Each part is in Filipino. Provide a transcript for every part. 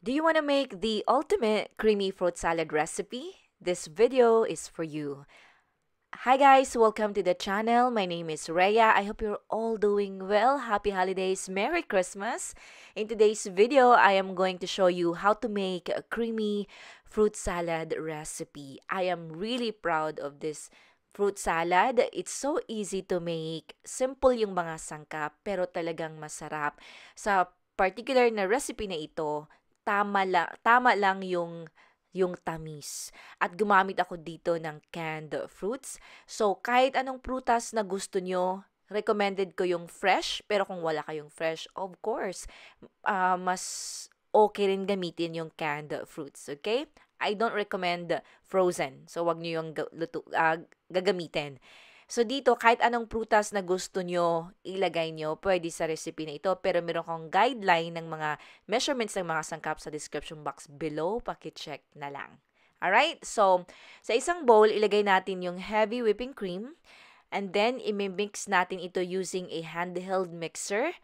Do you want to make the ultimate creamy fruit salad recipe? This video is for you. Hi guys, welcome to the channel. My name is Rhea. I hope you're all doing well. Happy holidays, Merry Christmas. In today's video, I am going to show you how to make a creamy fruit salad recipe. I am really proud of this fruit salad. It's so easy to make. Simple yung mga sangkap, pero talagang masarap. Sa particular na recipe na ito, tama lang, tama lang yung yung tamis. At gumamit ako dito ng canned fruits. So, kahit anong prutas na gusto nyo, recommended ko yung fresh. Pero kung wala kayong fresh, of course, uh, mas okay rin gamitin yung canned fruits. Okay? I don't recommend frozen. So, wag nyo yung uh, gagamitin. So dito, kahit anong prutas na gusto nyo ilagay nyo, pwede sa recipe na ito. Pero meron kong guideline ng mga measurements ng mga sangkap sa description box below. Paki-check na lang. Alright? So, sa isang bowl, ilagay natin yung heavy whipping cream. And then, imimix natin ito using a handheld mixer.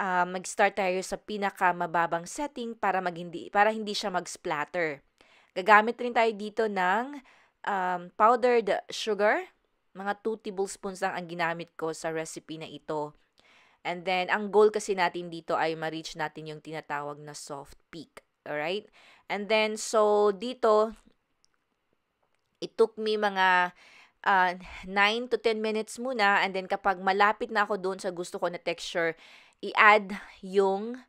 Uh, mag-start tayo sa pinakamababang setting para, mag hindi, para hindi siya mag-splatter. Gagamit rin tayo dito ng um, powdered sugar mga 2 tablespoons lang ang ginamit ko sa recipe na ito. And then, ang goal kasi natin dito ay ma-reach natin yung tinatawag na soft peak. Alright? And then, so, dito, it took me mga uh, ah, 9 to 10 minutes muna. And then, kapag malapit na ako doon sa gusto ko na texture, i-add yung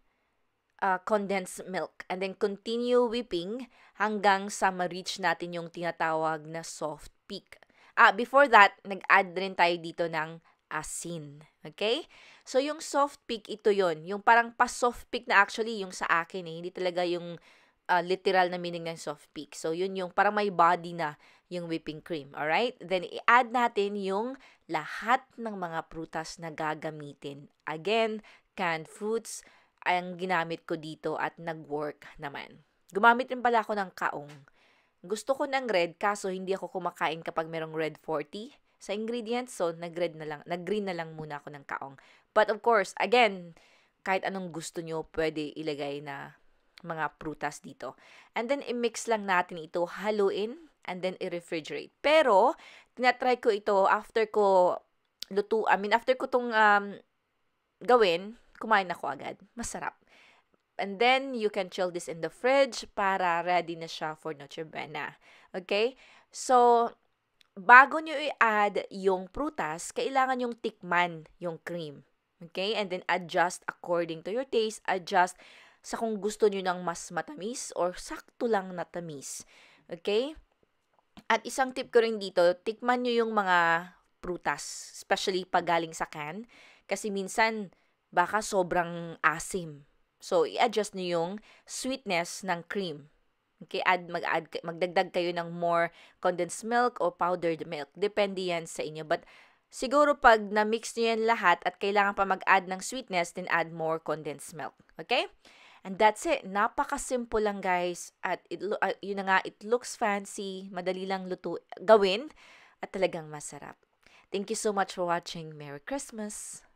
uh, condensed milk. And then, continue whipping hanggang sa ma-reach natin yung tinatawag na soft peak. Ah, before that, nag-add rin tayo dito ng asin. Okay? So, yung soft pick, ito yon Yung parang pa-soft pick na actually yung sa akin eh. Hindi talaga yung uh, literal na meaning ng soft pick. So, yun yung parang may body na yung whipping cream. Alright? Then, i-add natin yung lahat ng mga prutas na gagamitin. Again, canned fruits ang ginamit ko dito at nag-work naman. Gumamit rin pala ako ng kaong. Gusto ko ng red kaso hindi ako kumakain kapag merong red 40 sa ingredients. So, nag-red na lang, nag-green na lang muna ako ng kaong. But of course, again, kahit anong gusto nyo, pwede ilagay na mga prutas dito. And then, i-mix lang natin ito, haluin, and then i-refrigerate. Pero, tinatry ko ito after ko luto, I mean, after ko tong um, gawin, kumain ako agad. Masarap. And then, you can chill this in the fridge para ready na siya for Noche Buena. Okay? So, bago nyo i-add yung prutas, kailangan yung tikman yung cream. Okay? And then, adjust according to your taste. Adjust sa kung gusto nyo ng mas matamis or sakto lang na tamis. Okay? At isang tip ko rin dito, tikman nyo yung mga prutas, especially pag galing sa can. Kasi minsan, baka sobrang asim So, i-adjust niyo yung sweetness ng cream. Okay, add, mag-add, magdagdag kayo ng more condensed milk or powdered milk. Depende yan sa inyo. But, siguro pag na-mix niyo yan lahat at kailangan pa mag-add ng sweetness, then add more condensed milk. Okay? And that's it. Napaka-simple lang, guys. At it, uh, yun na nga, it looks fancy, madali lang luto, gawin, at talagang masarap. Thank you so much for watching. Merry Christmas!